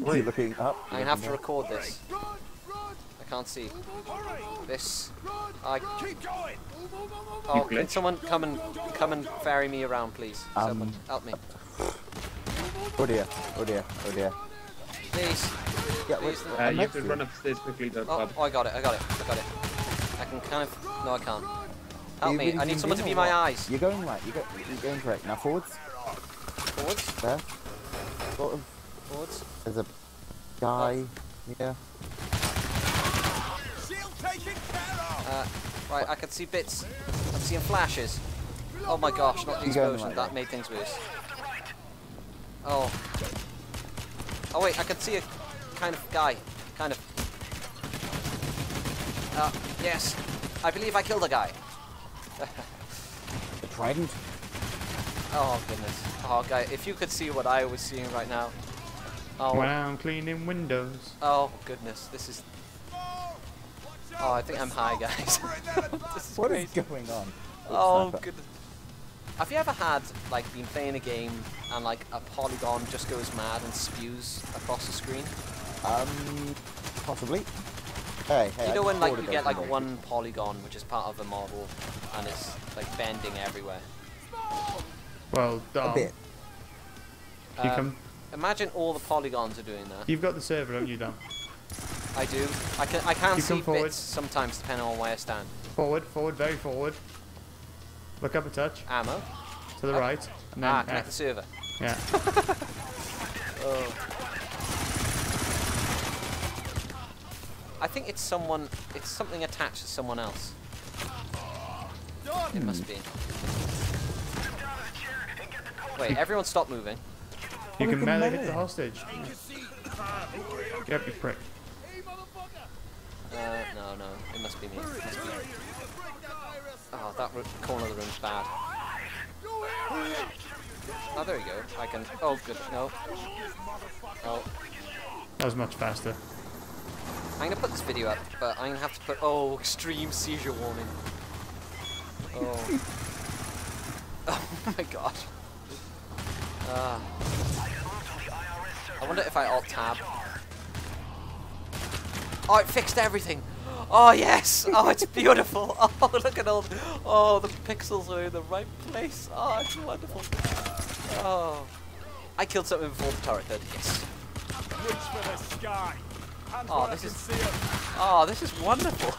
You're looking up. I'm gonna have to record this. I can't see. This. I. Oh, You can glitch. someone come and come and ferry me around, please? Someone Um, help me, Oh dear. Oh dear. Oh dear. please. Yeah, Please. Uh, I'm you have to run upstairs quickly, though, Oh, Bob. oh, I got it. I got it. I got it. I can kind of. No, I can't. Help me. really I need someone to in be my what? eyes. You're going right. You're, go, you're going correct. Now forwards. Forwards. There. Sort of. Forwards. There's a guy here. Uh, right. I can see bits. I'm seeing flashes. Oh my gosh! Not the explosion. right That way. made things worse. Oh. Oh wait. I can see a kind of guy. Kind of. Uh, yes. I believe I killed a guy. The trident. Oh goodness. Oh guy, if you could see what I was seeing right now. Oh. When I'm cleaning windows. Oh goodness. This is. Oh, I think I'm high, guys. this is What is crazy. going on? Oh goodness. Have you ever had like been playing a game and like a polygon just goes mad and spews across the screen? Um, possibly. Hey, hey. you know just when like you get like to one polygon which is part of a model and it's like bending everywhere. Well, A Dom, bit. you Um, come. Imagine all the polygons are doing that. You've got the server, haven't you, Dom? I do. I can I can You see forward. bits sometimes depending on where I stand. Forward, forward, very forward. Look up a touch Ammo. to the Oh. right, and then Ah, connect the server. Yeah. Oh. I think it's someone. It's something attached to someone else. It must be. Wait, everyone stop moving. You can can melee hit the hostage. Yep, you prick. Uh, no, no, it must be me. It must be me. Oh, that corner of the room's bad. Oh, there we go. I can. Oh, good. No. Oh, That was much faster. I'm gonna put this video up, but I'm gonna have to put. Oh, extreme seizure warning. Oh. oh my god. Ah. I wonder if I alt tab. Oh, it fixed everything. Oh yes. Oh, it's beautiful. Oh, look at all. Oh, the pixels are in the right place. Oh, it's wonderful. Oh. I killed something before the turret did. Yes. Reach for the sky. Oh, this is- Oh, this is wonderful.